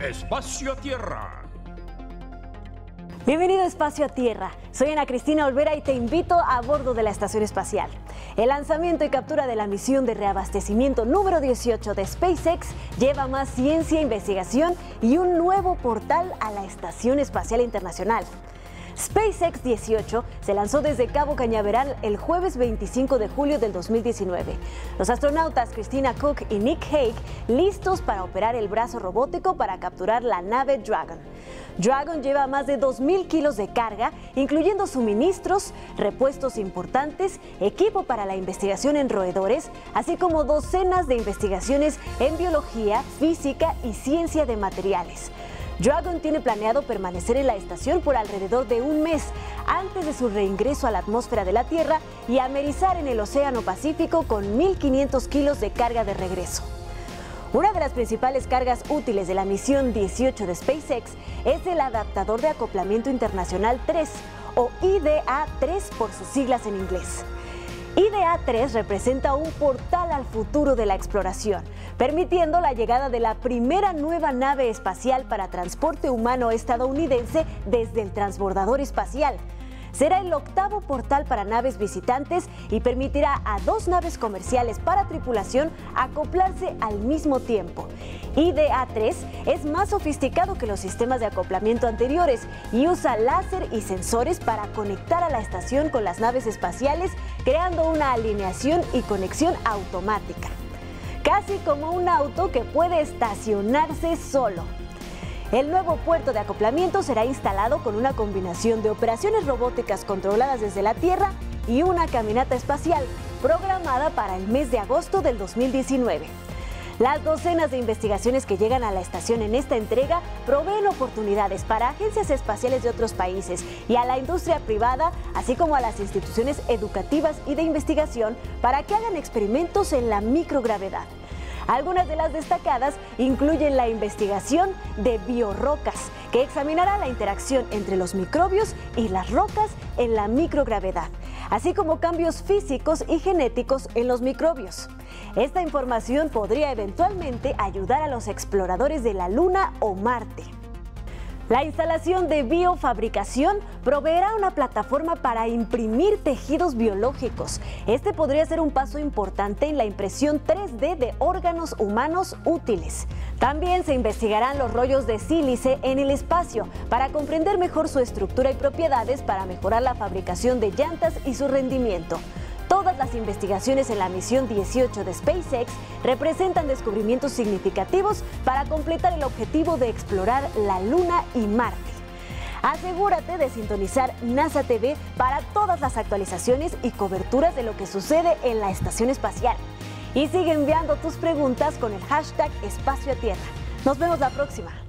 Espacio Tierra. Bienvenido a Espacio a Tierra. Soy Ana Cristina Olvera y te invito a bordo de la Estación Espacial. El lanzamiento y captura de la misión de reabastecimiento número 18 de SpaceX lleva más ciencia, investigación y un nuevo portal a la Estación Espacial Internacional. SpaceX 18 se lanzó desde Cabo Cañaveral el jueves 25 de julio del 2019. Los astronautas Christina Cook y Nick Hague listos para operar el brazo robótico para capturar la nave Dragon. Dragon lleva más de 2.000 kilos de carga, incluyendo suministros, repuestos importantes, equipo para la investigación en roedores, así como docenas de investigaciones en biología, física y ciencia de materiales. Dragon tiene planeado permanecer en la estación por alrededor de un mes antes de su reingreso a la atmósfera de la Tierra y amerizar en el Océano Pacífico con 1.500 kilos de carga de regreso. Una de las principales cargas útiles de la misión 18 de SpaceX es el adaptador de acoplamiento internacional 3 o IDA-3 por sus siglas en inglés. IDA-3 representa un portal al futuro de la exploración, permitiendo la llegada de la primera nueva nave espacial para transporte humano estadounidense desde el transbordador espacial. Será el octavo portal para naves visitantes y permitirá a dos naves comerciales para tripulación acoplarse al mismo tiempo. IDA-3 es más sofisticado que los sistemas de acoplamiento anteriores y usa láser y sensores para conectar a la estación con las naves espaciales, creando una alineación y conexión automática. Casi como un auto que puede estacionarse solo. El nuevo puerto de acoplamiento será instalado con una combinación de operaciones robóticas controladas desde la Tierra y una caminata espacial programada para el mes de agosto del 2019. Las docenas de investigaciones que llegan a la estación en esta entrega proveen oportunidades para agencias espaciales de otros países y a la industria privada, así como a las instituciones educativas y de investigación para que hagan experimentos en la microgravedad. Algunas de las destacadas incluyen la investigación de biorrocas, que examinará la interacción entre los microbios y las rocas en la microgravedad, así como cambios físicos y genéticos en los microbios. Esta información podría eventualmente ayudar a los exploradores de la Luna o Marte. La instalación de biofabricación proveerá una plataforma para imprimir tejidos biológicos. Este podría ser un paso importante en la impresión 3D de órganos humanos útiles. También se investigarán los rollos de sílice en el espacio para comprender mejor su estructura y propiedades para mejorar la fabricación de llantas y su rendimiento. Todas las investigaciones en la misión 18 de SpaceX representan descubrimientos significativos para completar el objetivo de explorar la Luna y Marte. Asegúrate de sintonizar NASA TV para todas las actualizaciones y coberturas de lo que sucede en la estación espacial. Y sigue enviando tus preguntas con el hashtag Espacio a Tierra. Nos vemos la próxima.